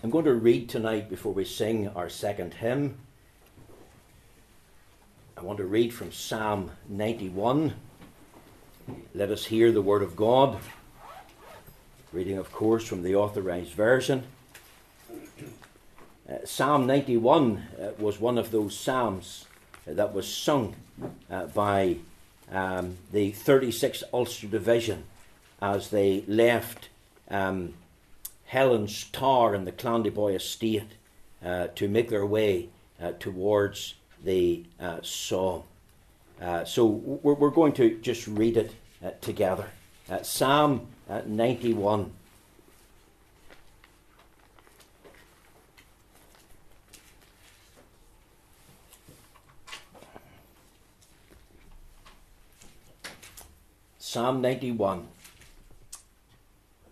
I'm going to read tonight before we sing our second hymn. I want to read from Psalm 91. Let us hear the word of God. Reading, of course, from the authorized version. Uh, Psalm 91 uh, was one of those psalms uh, that was sung uh, by um, the 36th Ulster Division as they left um, Helen's Tower in the Clandeboye estate uh, to make their way uh, towards the uh, Somme. Uh, so we're, we're, going to just read it uh, together. Uh, Psalm 91. Psalm 91.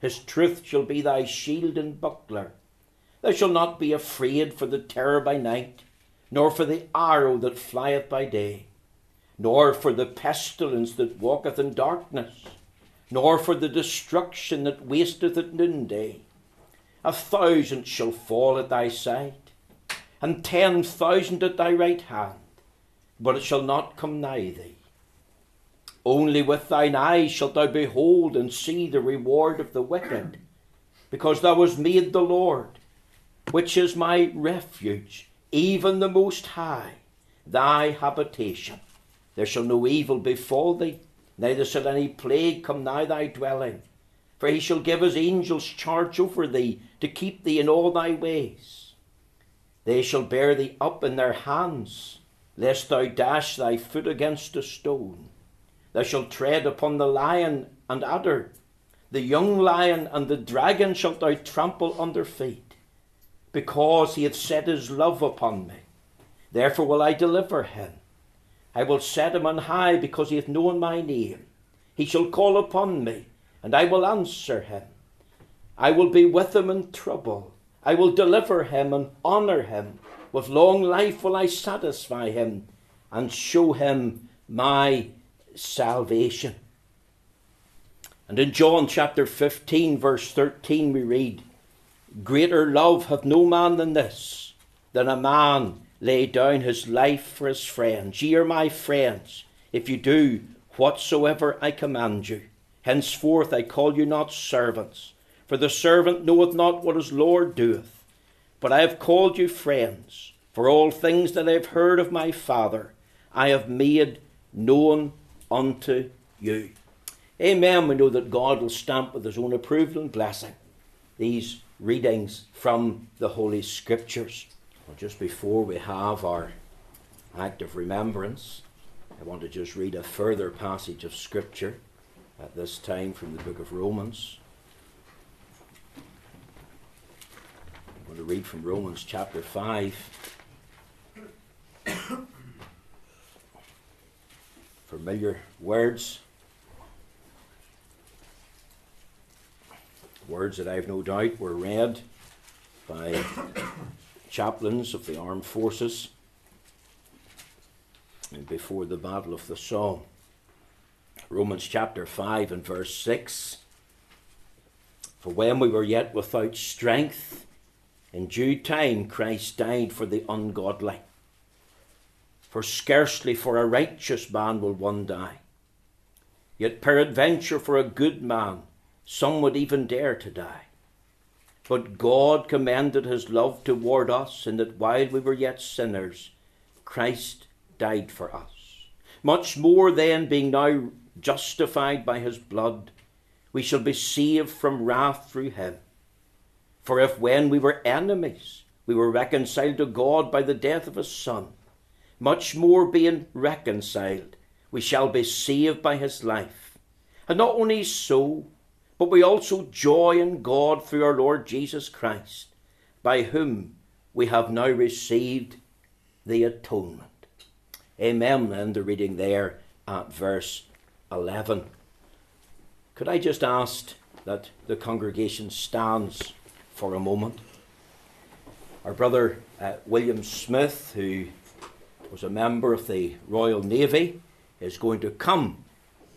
His truth shall be thy shield and buckler. Thou shalt not be afraid for the terror by night, nor for the arrow that flieth by day, nor for the pestilence that walketh in darkness, nor for the destruction that wasteth at noonday. A thousand shall fall at thy side, and ten thousand at thy right hand, but it shall not come nigh thee. Only with thine eyes shalt thou behold and see the reward of the wicked, because thou hast made the Lord, which is my refuge, even the Most High, thy habitation. There shall no evil befall thee, neither shall any plague come nigh thy dwelling. For he shall give his angels charge over thee, to keep thee in all thy ways. They shall bear thee up in their hands, lest thou dash thy foot against a stone. Thou shalt tread upon the lion and adder, the young lion and the dragon shalt thou trample under feet, because he hath set his love upon me. Therefore will I deliver him. I will set him on high, because he hath known my name. He shall call upon me, and I will answer him. I will be with him in trouble. I will deliver him and honour him. With long life will I satisfy him and show him my salvation. And in John chapter 15, verse 13, we read, Greater love hath no man than this, than a man lay down his life for his friends. Ye are my friends, if you do whatsoever I command you. Henceforth I call you not servants, for the servant knoweth not what his Lord doeth. But I have called you friends, for all things that I have heard of my Father I have made known unto you. Amen. We know that God will stamp with his own approval and blessing these readings from the Holy Scriptures. Well, just before we have our act of remembrance, I want to just read a further passage of Scripture at this time from the book of Romans. I'm going to read from Romans chapter 5. Familiar words. Words that I've no doubt were read by chaplains of the armed forces before the Battle of the Somme. Romans chapter 5 and verse 6. For when we were yet without strength, in due time Christ died for the ungodly. For scarcely for a righteous man will one die. Yet peradventure for a good man some would even dare to die. But God commended his love toward us in that while we were yet sinners, Christ died for us. Much more then, being now justified by his blood, we shall be saved from wrath through him. For if when we were enemies, we were reconciled to God by the death of his Son, much more being reconciled, we shall be saved by his life. And not only so, but we also joy in God through our Lord Jesus Christ, by whom we have now received the atonement. Amen. And the reading there at verse 11. Could I just ask that the congregation stands for a moment? Our brother uh, William Smith, who was a member of the Royal Navy, is going to come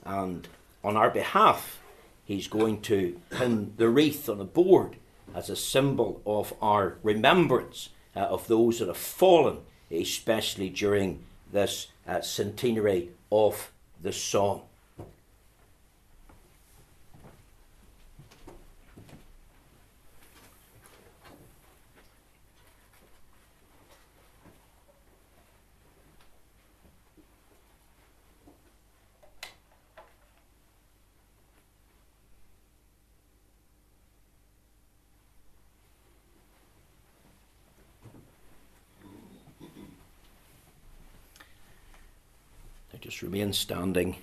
and, on our behalf, he's going to pin the wreath on a board as a symbol of our remembrance uh, of those that have fallen, especially during this uh, centenary of the Somme. just remain standing.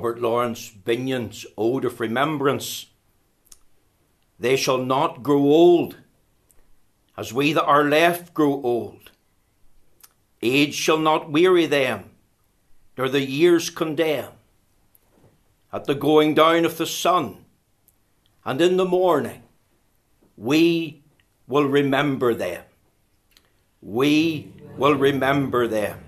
Robert Laurence Binyon's Ode of Remembrance. They shall not grow old, as we that are left grow old. Age shall not weary them, nor the years condemn. At the going down of the sun, and in the morning, we will remember them. We will remember them.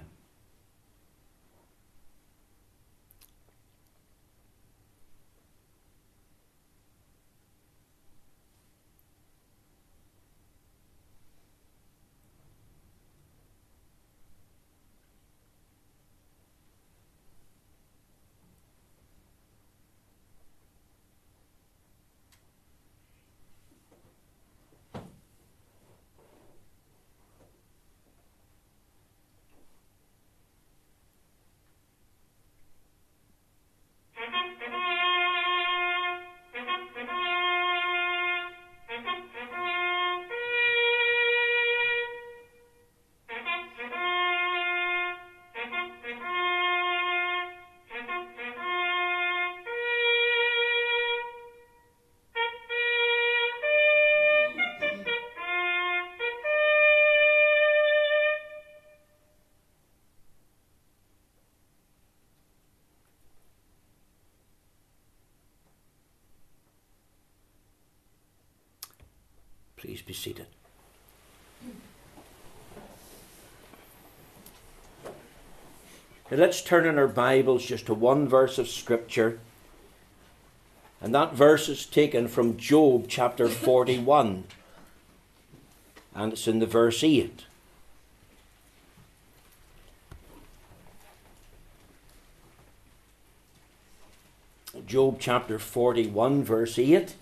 Seated. Now let's turn in our Bibles just to one verse of Scripture. And that verse is taken from Job chapter 41. And it's in the verse 8. Job chapter 41, verse 8.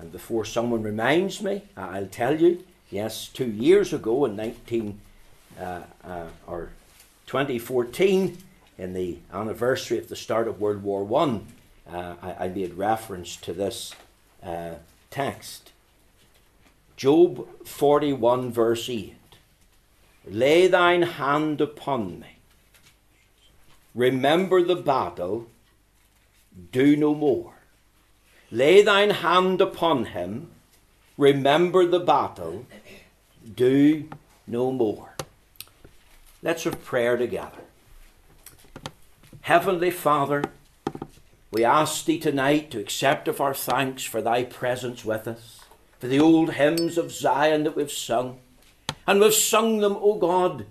And before someone reminds me, I'll tell you, yes, two years ago in 19 uh, uh, or 2014, in the anniversary of the start of World War One, uh, I, I, made reference to this uh, text. Job 41, verse 8. Lay thine hand upon me. Remember the battle. Do no more. Lay thine hand upon him, remember the battle, do no more. Let's have prayer together. Heavenly Father, we ask Thee tonight to accept of our thanks for Thy presence with us, for the old hymns of Zion that we've sung. And we've sung them, O God,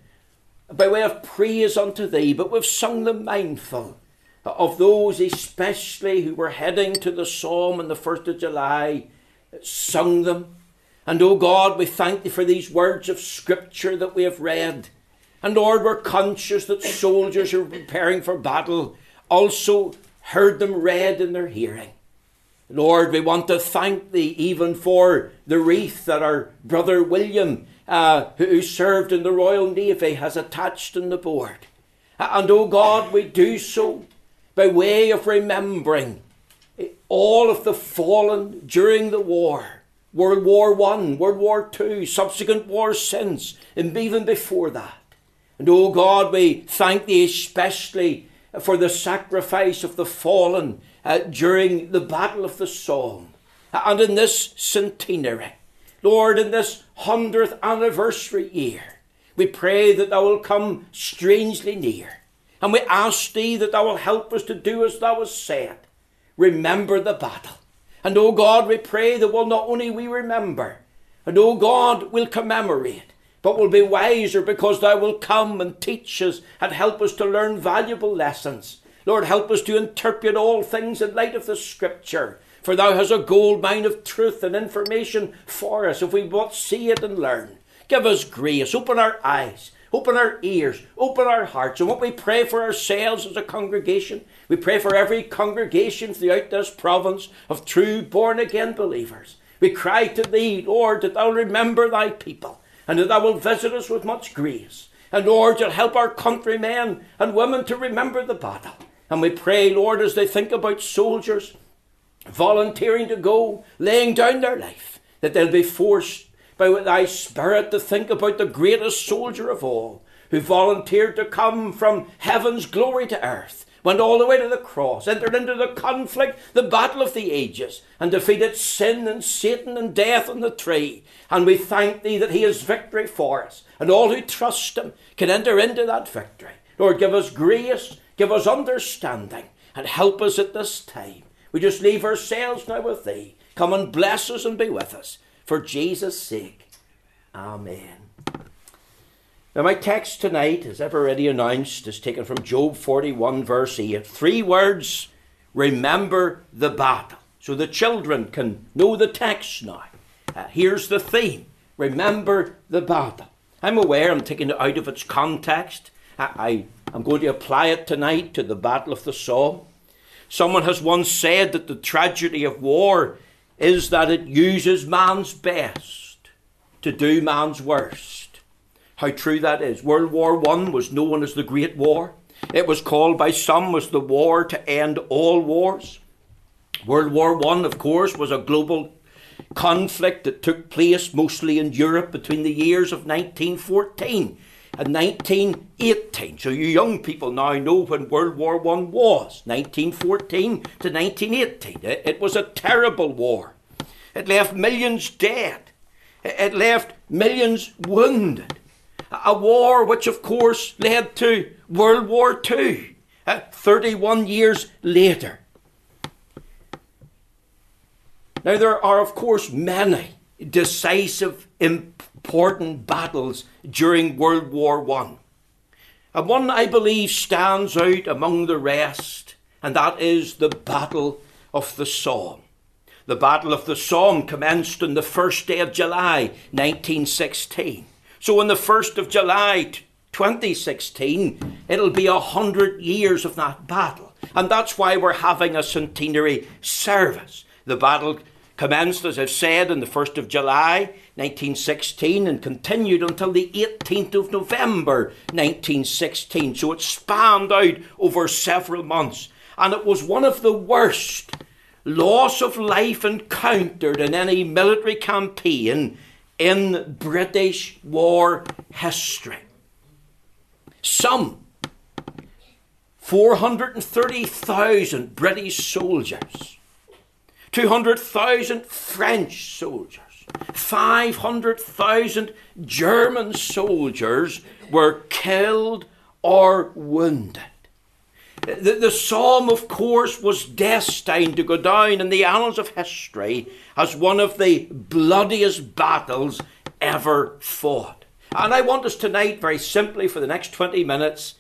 by way of praise unto Thee, but we've sung them mindful of those especially who were heading to the Somme on the 1st of July, sung them. And O God, we thank Thee for these words of Scripture that we have read. And Lord, we're conscious that soldiers who are preparing for battle also heard them read in their hearing. Lord, we want to thank Thee even for the wreath that our brother William, uh, who served in the Royal Navy, has attached on the board. And, O God, we do so by way of remembering all of the fallen during the war. World War One, World War Two, subsequent wars since, and even before that. And oh God, we thank Thee especially for the sacrifice of the fallen uh, during the Battle of the Somme. And in this centenary, Lord, in this hundredth anniversary year, we pray that Thou will come strangely near and we ask thee that thou will help us to do as thou hast said. Remember the battle. And O God, we pray that will not only we remember, and O God, will commemorate, but will be wiser because thou wilt come and teach us and help us to learn valuable lessons. Lord, help us to interpret all things in light of the Scripture. For thou hast a gold mine of truth and information for us if we but see it and learn. Give us grace, open our eyes, Open our ears, open our hearts. And what we pray for ourselves as a congregation, we pray for every congregation throughout this province of true born again believers. We cry to Thee, Lord, that Thou remember Thy people and that Thou wilt visit us with much grace. And Lord, you'll help our countrymen and women to remember the battle. And we pray, Lord, as they think about soldiers volunteering to go, laying down their life, that they'll be forced by thy Spirit to think about the greatest soldier of all, who volunteered to come from heaven's glory to earth, went all the way to the cross, entered into the conflict, the battle of the ages, and defeated sin and Satan and death on the tree. And we thank thee that he is victory for us, and all who trust him can enter into that victory. Lord, give us grace, give us understanding, and help us at this time. We just leave ourselves now with thee. Come and bless us and be with us for Jesus' sake. Amen. Now, my text tonight, as I've already announced, is taken from Job 41, verse 8. Three words remember the battle. So the children can know the text now. Uh, here's the theme remember the battle. I'm aware I'm taking it out of its context. I, I, am going to apply it tonight to the Battle of the Somme. Someone has once said that the tragedy of war is that it uses man's best to do man's worst. How true that is. World War One was known as the Great War. It was called by some as the war to end all wars. World War One, of course, was a global conflict that took place mostly in Europe between the years of 1914 and 1918. So you young people now know when World War One was, 1914 to 1918. It was a terrible war. It left millions dead. It left millions wounded. A war which, of course, led to World War II, uh, 31 years later. Now, there are, of course, many decisive, important battles during World War One. And one I believe stands out among the rest, and that is the Battle of the Somme. The Battle of the Somme commenced on the first day of July 1916. So on the 1st of July 2016, it'll be a hundred years of that battle. And that's why we're having a centenary service. The battle commenced, as I've said, on the 1st of July 1916 and continued until the 18th of November 1916. So it spanned out over several months. And it was one of the worst loss of life encountered in any military campaign in British war history. Some 430,000 British soldiers 200,000 French soldiers, 500,000 German soldiers were killed or wounded. The, the, Somme, of course, was destined to go down in the annals of history as one of the bloodiest battles ever fought. And I want us tonight, very simply, for the next 20 minutes,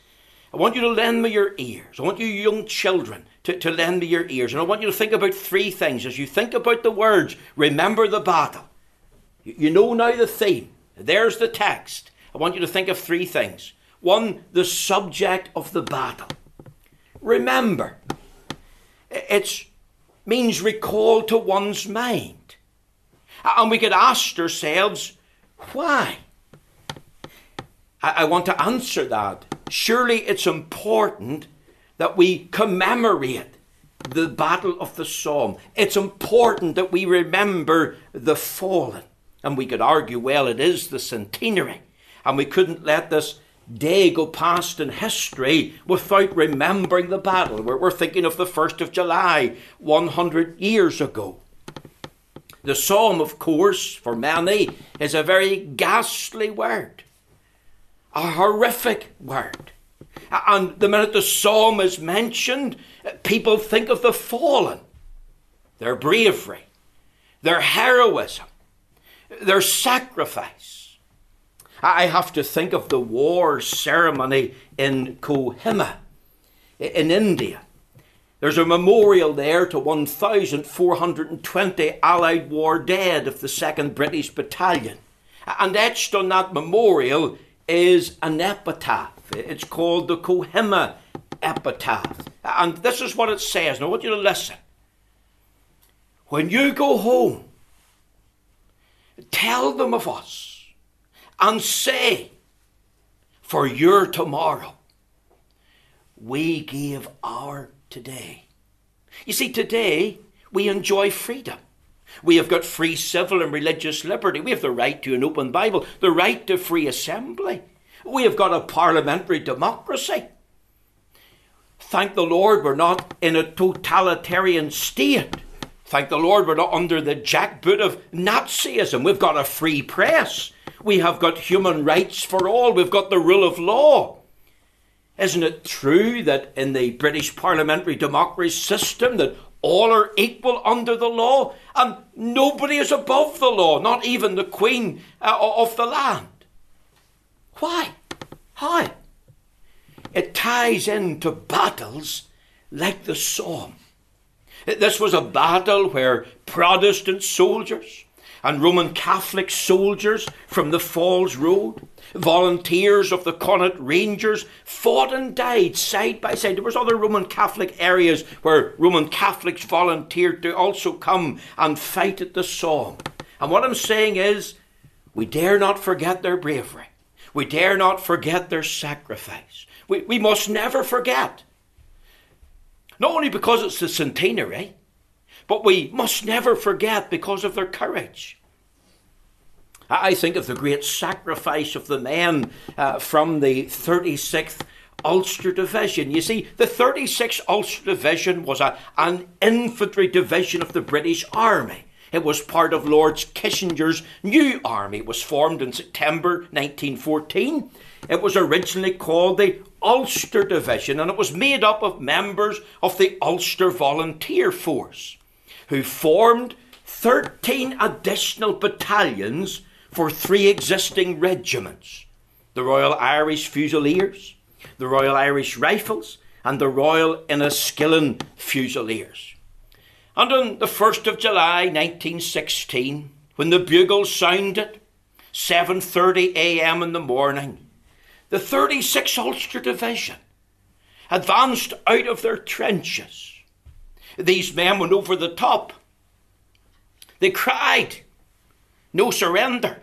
I want you to lend me your ears. I want you young children to, to lend me your ears. And I want you to think about three things. As you think about the words, remember the battle. You, you know now the theme. There's the text. I want you to think of three things. One, the subject of the battle. Remember. It means recall to one's mind. And we could ask ourselves, why? I, I want to answer that surely it's important that we commemorate the battle of the Somme. It's important that we remember the fallen. And we could argue, well, it is the centenary. And we couldn't let this day go past in history without remembering the battle. We're, we're thinking of the 1st of July, 100 years ago. The Somme, of course, for many, is a very ghastly word a horrific word. And the minute the Somme is mentioned, people think of the fallen, their bravery, their heroism, their sacrifice. I have to think of the war ceremony in Kohima in India. There's a memorial there to 1,420 Allied war dead of the 2nd British Battalion. And etched on that memorial is an epitaph. It's called the Kohima epitaph. And this is what it says. Now, I want you to listen. When you go home, tell them of us and say, For your tomorrow, we gave our today. You see, today we enjoy freedom. We have got free civil and religious liberty. We have the right to an open Bible, the right to free assembly. We have got a parliamentary democracy. Thank the Lord we're not in a totalitarian state. Thank the Lord we're not under the jackboot of Nazism. We've got a free press. We have got human rights for all. We've got the rule of law. Isn't it true that in the British parliamentary democracy system that all are equal under the law, and nobody is above the law, not even the Queen uh, of the land. Why? How? It ties into battles like the Somme. This was a battle where Protestant soldiers and Roman Catholic soldiers from the Falls Road, volunteers of the Connaught Rangers, fought and died side by side. There was other Roman Catholic areas where Roman Catholics volunteered to also come and fight at the Somme. And what I'm saying is, we dare not forget their bravery. We dare not forget their sacrifice. We, we must never forget. Not only because it's the centenary, but we must never forget because of their courage. I think of the great sacrifice of the men uh, from the 36th Ulster Division. You see, the 36th Ulster Division was a, an infantry division of the British Army. It was part of Lord Kitchener's new army. It was formed in September 1914. It was originally called the Ulster Division and it was made up of members of the Ulster Volunteer Force who formed 13 additional battalions for three existing regiments the Royal Irish Fusiliers, the Royal Irish Rifles, and the Royal Inniskilling Fusiliers. And on the 1st of July 1916, when the bugle sounded, 7:30 a.m. in the morning, the 36th Ulster Division advanced out of their trenches these men went over the top. They cried, No surrender.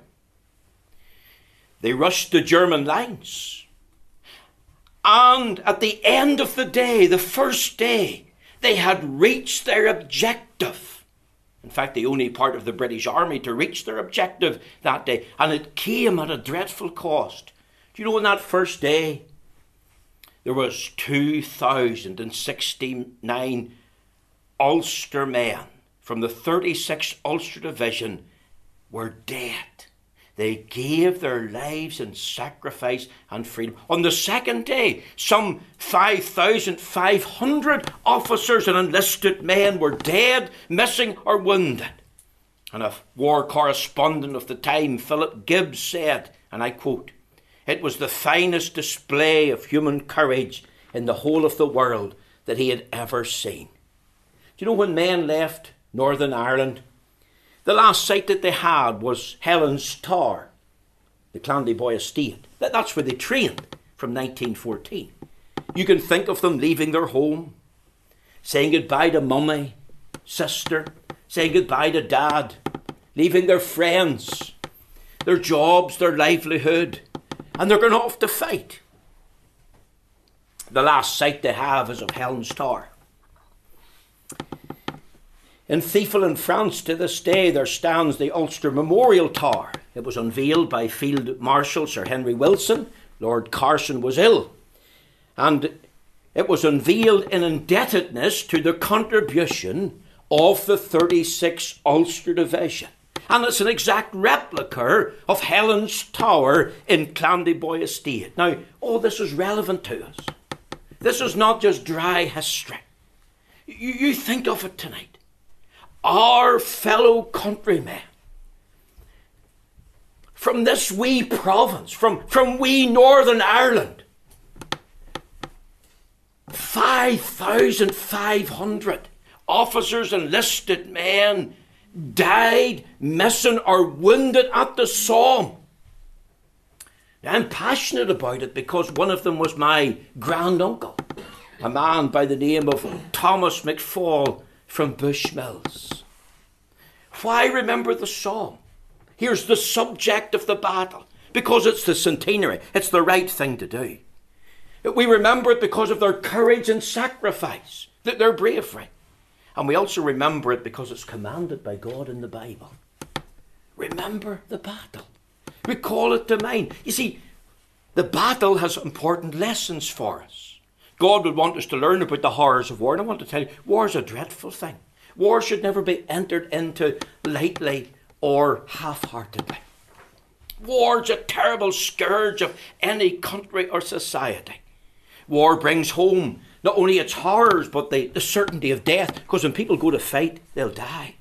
They rushed the German lines. And at the end of the day, the first day, they had reached their objective. In fact, the only part of the British Army to reach their objective that day. And it came at a dreadful cost. Do you know on that first day, there was 2,069 Ulster men from the 36th Ulster Division were dead. They gave their lives in sacrifice and freedom. On the second day, some 5,500 officers and enlisted men were dead, missing, or wounded. And a war correspondent of the time, Philip Gibbs, said, and I quote, It was the finest display of human courage in the whole of the world that he had ever seen. Do you know when men left Northern Ireland the last sight that they had was Helen's Tower, the Clandeboye estate. That's where they trained from 1914. You can think of them leaving their home, saying goodbye to mummy, sister, saying goodbye to dad, leaving their friends, their jobs, their livelihood, and they're going off to fight. The last sight they have is of Helen's Tower. In Thiepval in France to this day there stands the Ulster Memorial Tower. It was unveiled by Field Marshal Sir Henry Wilson. Lord Carson was ill. And it was unveiled in indebtedness to the contribution of the 36th Ulster Division. And it's an exact replica of Helen's Tower in Clandeboye Estate. Now, all this is relevant to us. This is not just dry history. You, you think of it tonight our fellow countrymen from this wee province, from, from wee Northern Ireland. 5,500 officers, enlisted men died, missing, or wounded at the Somme. I'm passionate about it because one of them was my granduncle, a man by the name of Thomas McFall from Bushmills. Why remember the Somme? Here's the subject of the battle because it's the centenary, it's the right thing to do. We remember it because of their courage and sacrifice, their bravery. And we also remember it because it's commanded by God in the Bible. Remember the battle. Recall it to mind. You see, the battle has important lessons for us. God would want us to learn about the horrors of war. And I want to tell you, war is a dreadful thing. War should never be entered into lightly or half heartedly. War is a terrible scourge of any country or society. War brings home not only its horrors, but the, the certainty of death, because when people go to fight, they'll die.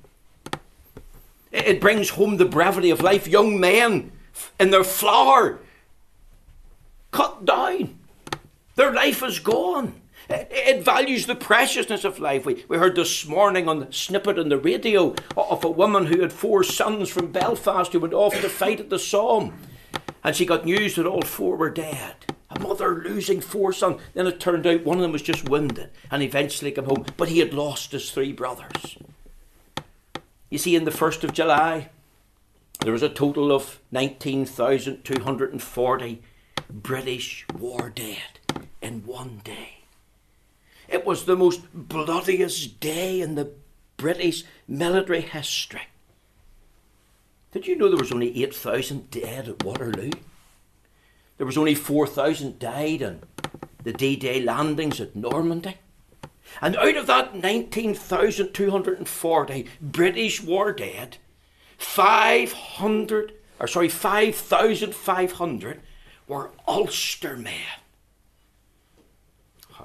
It brings home the brevity of life. Young men in their flower cut down their life is gone. It values the preciousness of life. We, we heard this morning on the snippet on the radio of a woman who had four sons from Belfast who went off to fight at the Somme. And she got news that all four were dead. A mother losing four sons. Then it turned out one of them was just wounded and eventually came home. But he had lost his three brothers. You see, in the 1st of July, there was a total of 19,240 British war dead in one day. It was the most bloodiest day in the British military history. Did you know there was only 8,000 dead at Waterloo? There was only 4,000 died in the D-Day landings at Normandy. And out of that 19,240 British war dead, 500, or sorry, 5,500 were Ulster men.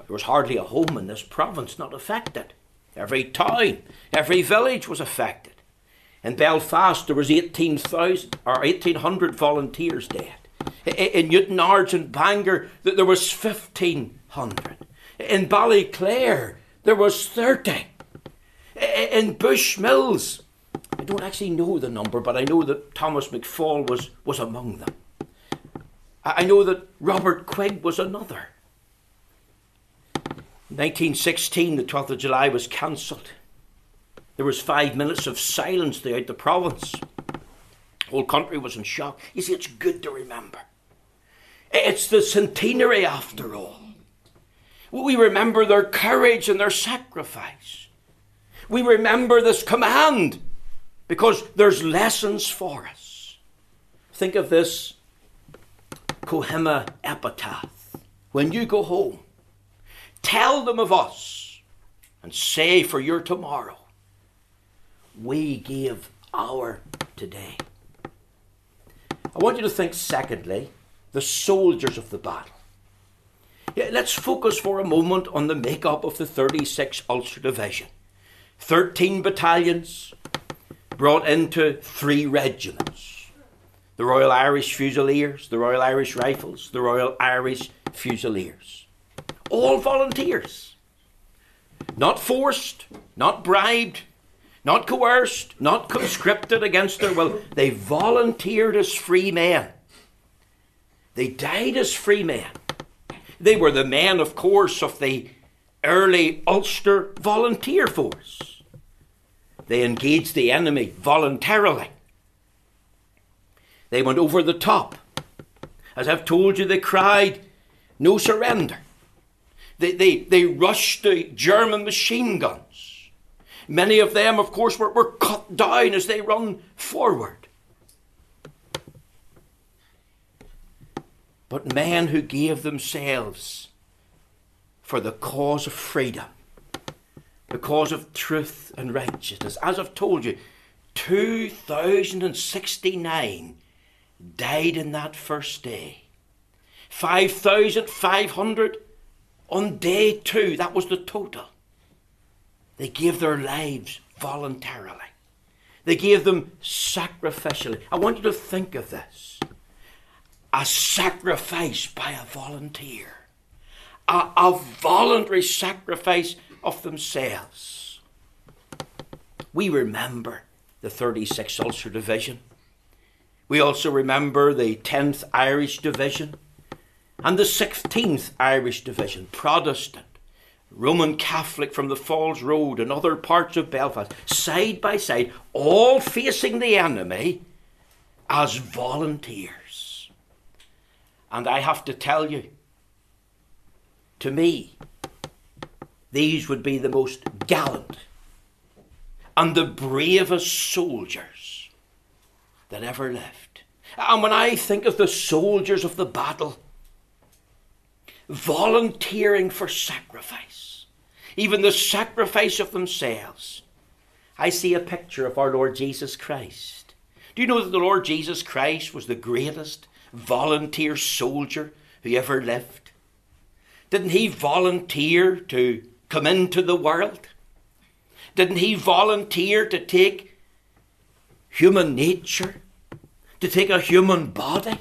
There was hardly a home in this province not affected. Every town, every village was affected. In Belfast, there was 18,000 or 1,800 volunteers dead. In Newtownards and Bangor, there was 1,500. In Ballyclare, there was 30. In Bushmills, I don't actually know the number, but I know that Thomas McFall was, was among them. I know that Robert Quigg was another. 1916, the 12th of July was cancelled. There was five minutes of silence throughout the province. The whole country was in shock. You see, it's good to remember. It's the centenary after all. We remember their courage and their sacrifice. We remember this command because there's lessons for us. Think of this Kohima epitaph. When you go home, Tell them of us and say for your tomorrow, we give our today. I want you to think, secondly, the soldiers of the battle. Let's focus for a moment on the makeup of the 36th Ulster Division. 13 battalions brought into three regiments the Royal Irish Fusiliers, the Royal Irish Rifles, the Royal Irish Fusiliers. All volunteers. Not forced, not bribed, not coerced, not conscripted against their will. They volunteered as free men. They died as free men. They were the men, of course, of the early Ulster volunteer force. They engaged the enemy voluntarily. They went over the top. As I've told you, they cried, No surrender. They, they, they rushed the German machine guns. Many of them, of course, were, were cut down as they run forward. But men who gave themselves for the cause of freedom, the cause of truth and righteousness. As I've told you, 2,069 died in that first day. 5,500 on day two. That was the total. They gave their lives voluntarily. They gave them sacrificially. I want you to think of this a sacrifice by a volunteer, a, a voluntary sacrifice of themselves. We remember the 36th Ulster Division. We also remember the 10th Irish Division and the 16th Irish Division, Protestant, Roman Catholic from the Falls Road and other parts of Belfast, side by side, all facing the enemy as volunteers. And I have to tell you, to me, these would be the most gallant and the bravest soldiers that ever lived. And when I think of the soldiers of the battle, volunteering for sacrifice, even the sacrifice of themselves, I see a picture of our Lord Jesus Christ. Do you know that the Lord Jesus Christ was the greatest volunteer soldier who ever lived? Didn't he volunteer to come into the world? Didn't he volunteer to take human nature to take a human body?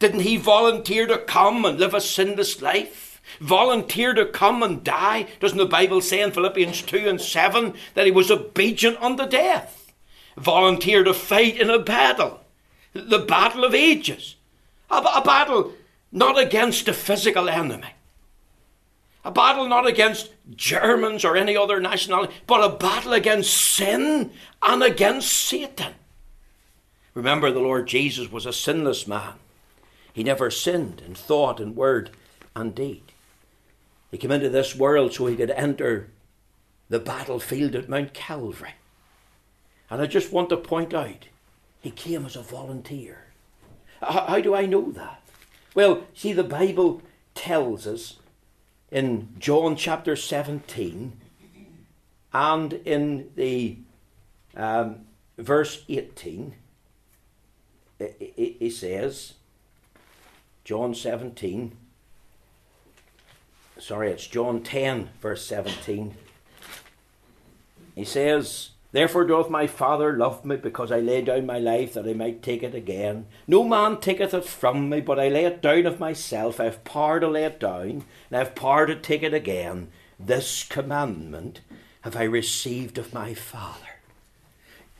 Didn't he volunteer to come and live a sinless life? Volunteer to come and die? Doesn't the Bible say in Philippians 2 and 7 that he was obedient unto death? Volunteer to fight in a battle, the battle of ages, a, a battle not against a physical enemy, a battle not against Germans or any other nationality, but a battle against sin and against Satan. Remember, the Lord Jesus was a sinless man. He never sinned in thought and word and deed. He came into this world so he could enter the battlefield at Mount Calvary. And I just want to point out, he came as a volunteer. How, do I know that? Well, see, the Bible tells us in John chapter 17 and in the um, verse 18 it, says, John 17, sorry, it's John 10, verse 17. He says, Therefore doth my Father love me, because I lay down my life that I might take it again. No man taketh it from me, but I lay it down of myself. I have power to lay it down, and I have power to take it again. This commandment have I received of my Father.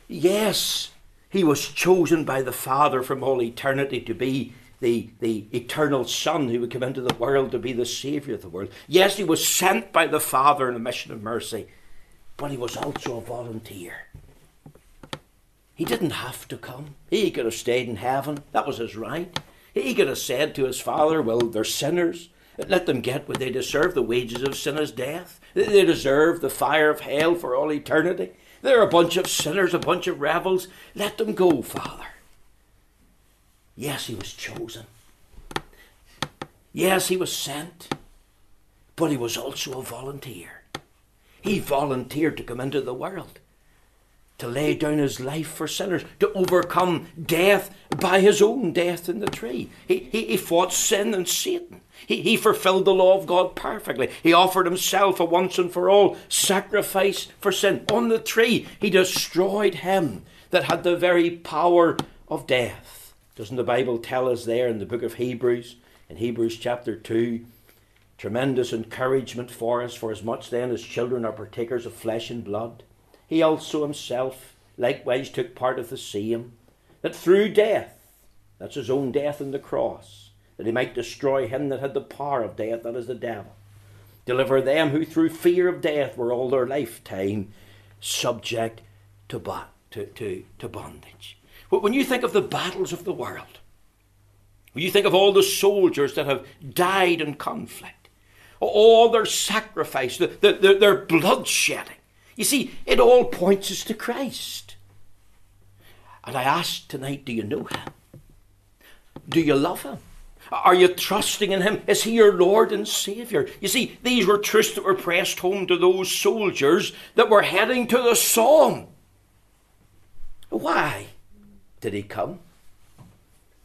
Yes, he was chosen by the Father from all eternity to be the, the eternal Son who would come into the world to be the Saviour of the world. Yes, he was sent by the Father in a mission of mercy, but he was also a volunteer. He didn't have to come. He could have stayed in heaven. That was his right. He could have said to his Father, Well, they're sinners. Let them get what they deserve. The wages of sin is death. They deserve the fire of hell for all eternity. They're a bunch of sinners, a bunch of rebels. Let them go, Father. Yes, he was chosen. Yes, he was sent. But he was also a volunteer. He volunteered to come into the world, to lay down his life for sinners, to overcome death by his own death in the tree. He, he, he fought sin and Satan. He, he fulfilled the law of God perfectly. He offered himself a once and for all sacrifice for sin. On the tree, he destroyed him that had the very power of death. Doesn't the Bible tell us there in the book of Hebrews, in Hebrews chapter 2, tremendous encouragement for us, for as much then as children are partakers of flesh and blood? he also himself likewise took part of the same, that through death, that's his own death on the cross, that he might destroy him that had the power of death, that is the devil, deliver them who through fear of death were all their lifetime subject to, to, to, to bondage. When you think of the battles of the world, when you think of all the soldiers that have died in conflict, all their sacrifice, the, the, the, their bloodshedding, you see, it all points us to Christ. And I ask tonight do you know Him? Do you love Him? Are you trusting in Him? Is He your Lord and Saviour? You see, these were truths that were pressed home to those soldiers that were heading to the Somme. Why did He come?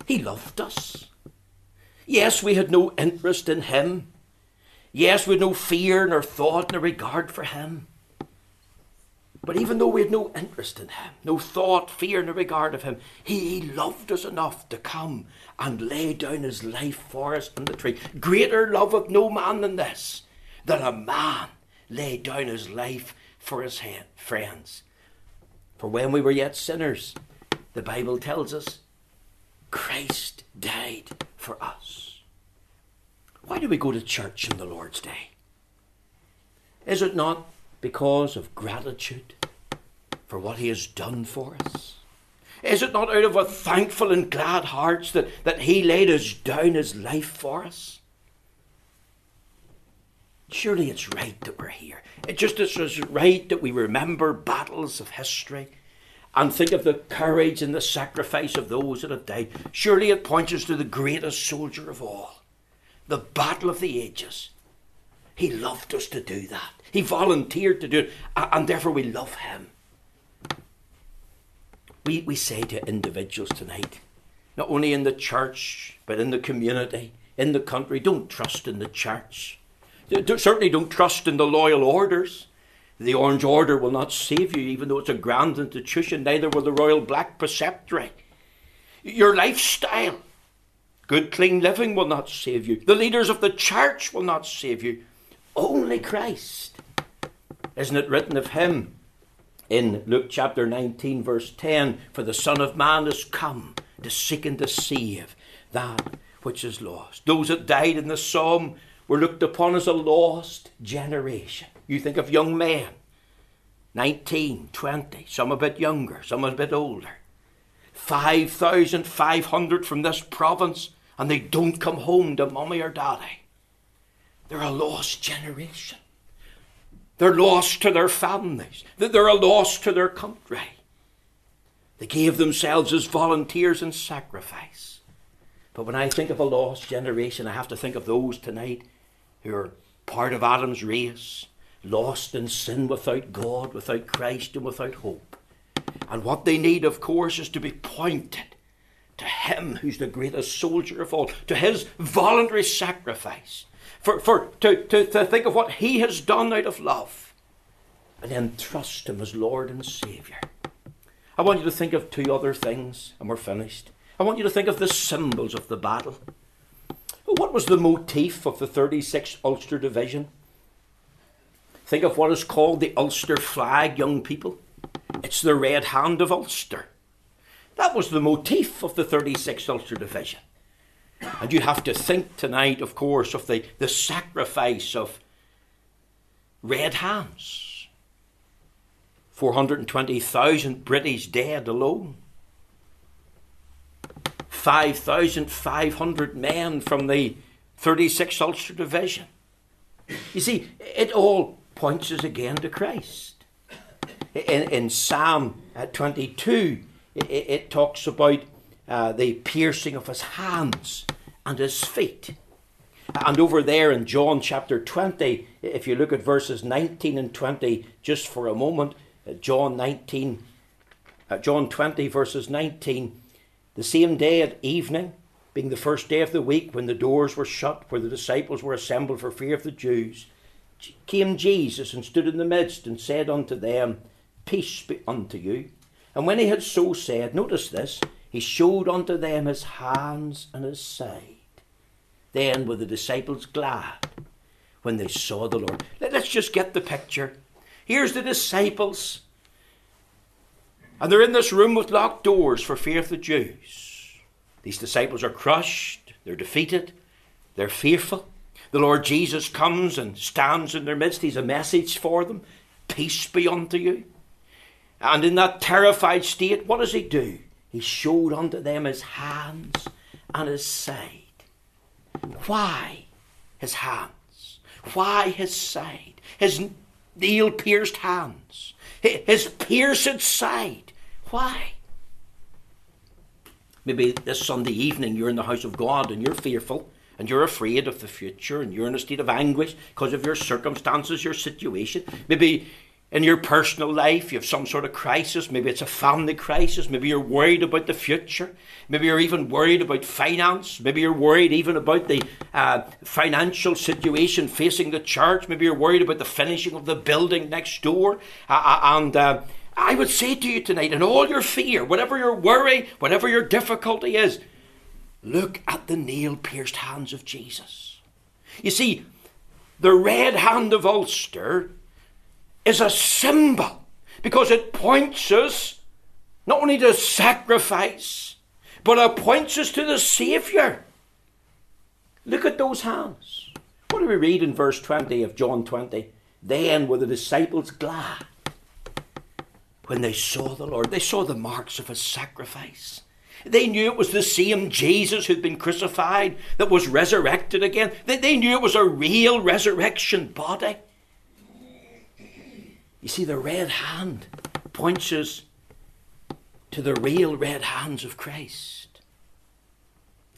He loved us. Yes, we had no interest in Him. Yes, we had no fear nor thought nor regard for Him. But even though we had no interest in him, no thought, fear, no regard of him, he, loved us enough to come and lay down his life for us on the tree. Greater love of no man than this, that a man lay down his life for his friends. For when we were yet sinners, the Bible tells us, Christ died for us. Why do we go to church on the Lord's Day? Is it not because of gratitude for what He has done for us? Is it not out of a thankful and glad hearts that, that He laid us down His life for us? Surely it's right that we're here. It just is right that we remember battles of history and think of the courage and the sacrifice of those that have died. Surely it points us to the greatest soldier of all, the battle of the ages. He loved us to do that. He volunteered to do it, and therefore we love him. We, we say to individuals tonight, not only in the church, but in the community, in the country, don't trust in the church. Certainly don't trust in the loyal orders. The Orange Order will not save you, even though it's a grand institution, neither will the Royal Black Preceptory. Your lifestyle, good clean living will not save you. The leaders of the church will not save you. Only Christ. Isn't it written of him in Luke chapter 19, verse 10 For the Son of Man is come to seek and to save that which is lost. Those that died in the Somme were looked upon as a lost generation. You think of young men, 19, 20, some a bit younger, some a bit older. 5,500 from this province, and they don't come home to mummy or daddy. They're a lost generation. They're lost to their families. They're a loss to their country. They gave themselves as volunteers in sacrifice. But when I think of a lost generation, I have to think of those tonight who are part of Adam's race, lost in sin without God, without Christ, and without hope. And what they need, of course, is to be pointed to Him who's the greatest soldier of all, to His voluntary sacrifice, for, for to, to, to think of what He has done out of love, and then trust Him as Lord and Saviour. I want you to think of two other things, and we're finished. I want you to think of the symbols of the battle. What was the motif of the 36th Ulster Division? Think of what is called the Ulster flag, young people. It's the red hand of Ulster. That was the motif of the 36th Ulster Division. And you have to think tonight, of course, of the, the sacrifice of red hands. 420,000 British dead alone. 5,500 men from the 36th Ulster Division. You see, it all points us again to Christ. In, in Psalm uh, 22, it, it talks about uh, the piercing of his hands and his feet. And over there in John chapter 20, if you look at verses 19 and 20 just for a moment, uh, John 19 Uh, John 20, verses 19. The same day at evening, being the first day of the week, when the doors were shut, where the disciples were assembled for fear of the Jews, came Jesus and stood in the midst and said unto them, Peace be unto you. And when he had so said, notice this, he showed unto them his hands and his side. Then were the disciples glad when they saw the Lord. Let's just get the picture. Here's the disciples, and they're in this room with locked doors for fear of the Jews. These disciples are crushed, they're defeated, they're fearful. The Lord Jesus comes and stands in their midst. He's a message for them Peace be unto you. And in that terrified state, what does he do? He showed unto them his hands and his side. Why his hands? Why his side? His nail pierced hands? His pierced side? Why? Maybe this Sunday evening you're in the house of God and you're fearful and you're afraid of the future and you're in a state of anguish because of your circumstances, your situation. Maybe in your personal life you have some sort of crisis. Maybe it's a family crisis. Maybe you're worried about the future. Maybe you're even worried about finance. Maybe you're worried even about the uh, financial situation facing the church. Maybe you're worried about the finishing of the building next door. Uh, uh and uh, I would say to you tonight, in all your fear, whatever your worry, whatever your difficulty is, Look at the nail pierced hands of Jesus. You see, the red hand of Ulster is a symbol because it points us not only to sacrifice, but it points us to the Saviour. Look at those hands. What do we read in verse 20 of John 20? Then were the disciples glad when they saw the Lord. They saw the marks of his sacrifice. They knew it was the same Jesus who'd been crucified that was resurrected again. They, they knew it was a real resurrection body. You see, the red hand points us to the real red hands of Christ.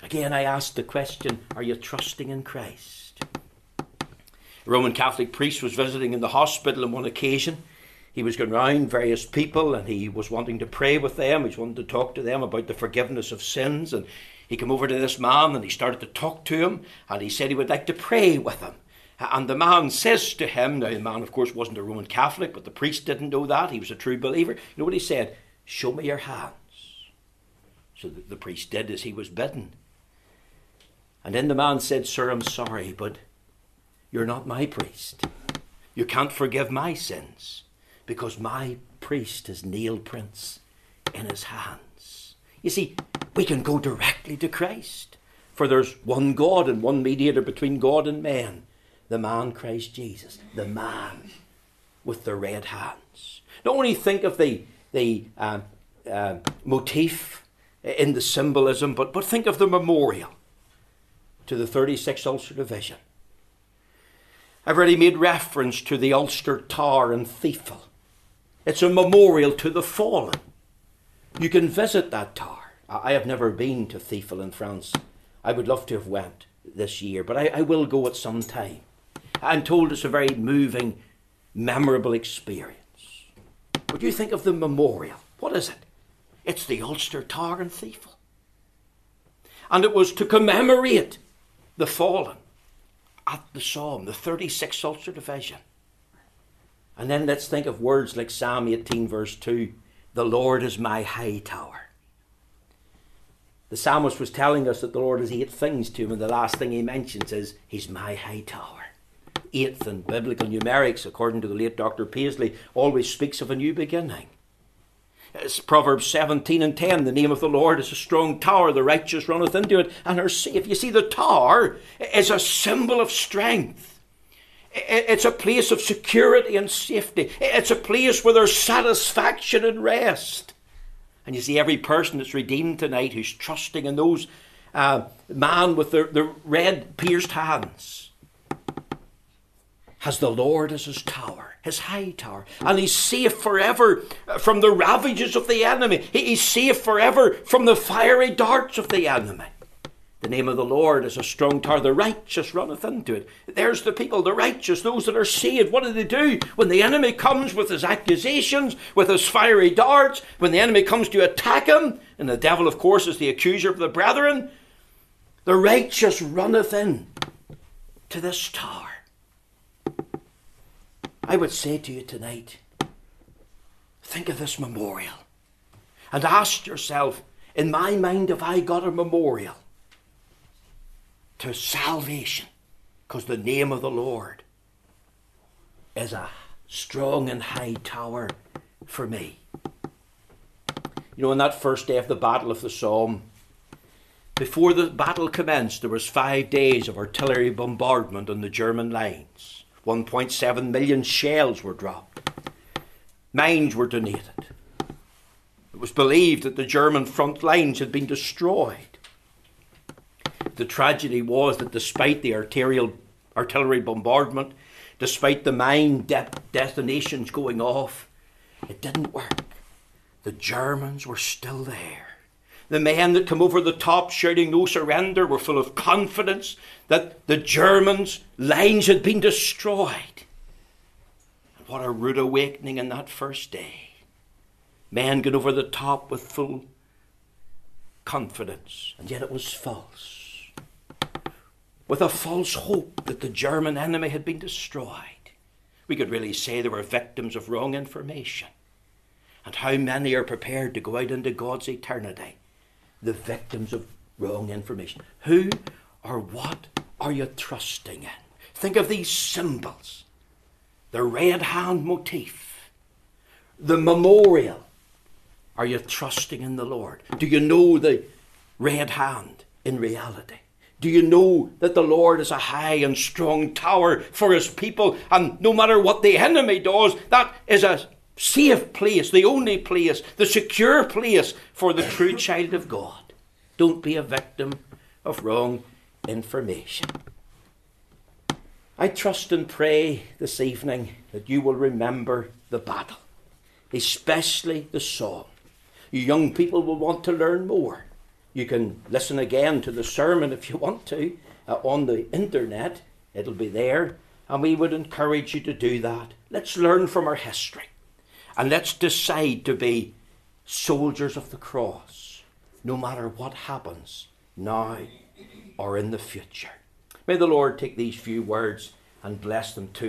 Again, I ask the question are you trusting in Christ? A Roman Catholic priest was visiting in the hospital on one occasion he was going around various people and he was wanting to pray with them. He was wanting to talk to them about the forgiveness of sins. And he came over to this man and he started to talk to him and he said he would like to pray with him. And the man says to him, now the man, of course, wasn't a Roman Catholic, but the priest didn't know that. He was a true believer. You know what he said? Show me your hands. So the, the priest did as he was bidden. And then the man said, Sir, I'm sorry, but you're not my priest. You can't forgive my sins because my priest has nail prints in his hands. You see, we can go directly to Christ, for there's one God and one mediator between God and man, the man Christ Jesus, the man with the red hands. Don't only think of the, the uh, uh, motif in the symbolism, but, but think of the memorial to the 36th Ulster Division. I've already made reference to the Ulster Tower in Thiepval. It's a memorial to the fallen. You can visit that tower. I have never been to Thiepval in France. I would love to have went this year, but I, I will go at some time. I'm told it's a very moving, memorable experience. What do you think of the memorial? What is it? It's the Ulster Tower in Thiepval. And it was to commemorate the fallen at the Somme, the 36th Ulster Division. And then let's think of words like Psalm 18, verse 2 The Lord is my high tower. The psalmist was telling us that the Lord has eight things to him, and the last thing he mentions is, He's my high tower. Eighth in biblical numerics, according to the late Dr. Paisley, always speaks of a new beginning. It's Proverbs 17 and 10 The name of the Lord is a strong tower, the righteous runneth into it and are safe. You see, the tower is a symbol of strength. It's a place of security and safety. It's a place where there's satisfaction and rest. And you see, every person that's redeemed tonight who's trusting in those uh, man with the, the red pierced hands has the Lord as his tower, his high tower, and he's safe forever from the ravages of the enemy. He's safe forever from the fiery darts of the enemy. The name of the Lord is a strong tower. The righteous runneth into it. There's the people, the righteous, those that are saved. What do they do? When the enemy comes with his accusations, with his fiery darts, when the enemy comes to attack him, and the devil, of course, is the accuser of the brethren, the righteous runneth in to this tower. I would say to you tonight, think of this memorial and ask yourself, in my mind, have I got a memorial to salvation? Because the name of the Lord is a strong and high tower for me. You know, on that first day of the Battle of the Somme, before the battle commenced, there was five days of artillery bombardment on the German lines. 1.7 million shells were dropped. Mines were detonated. It was believed that the German front lines had been destroyed. The tragedy was that despite the arterial, artillery bombardment, despite the mine de- detonations going off, it didn't work. The Germans were still there. The men that come over the top shouting no surrender were full of confidence that the Germans' lines had been destroyed. And what a rude awakening in that first day. Men got over the top with full confidence, and yet it was false. With a false hope that the German enemy had been destroyed. We could really say they were victims of wrong information. And how many are prepared to go out into God's eternity? The victims of wrong information. Who or what are you trusting in? Think of these symbols the red hand motif, the memorial, are you trusting in the Lord? Do you know the red hand in reality? Do you know that the Lord is a high and strong tower for his people? And no matter what the enemy does, that is a safe place, the only place, the secure place for the true child of God. Don't be a victim of wrong information. I trust and pray this evening that you will remember the battle, especially the Somme. You young people will want to learn more. You can listen again to the sermon if you want to uh, on the internet. It'll be there. And we would encourage you to do that. Let's learn from our history. And let's decide to be soldiers of the cross, no matter what happens now or in the future. May the Lord take these few words and bless them too.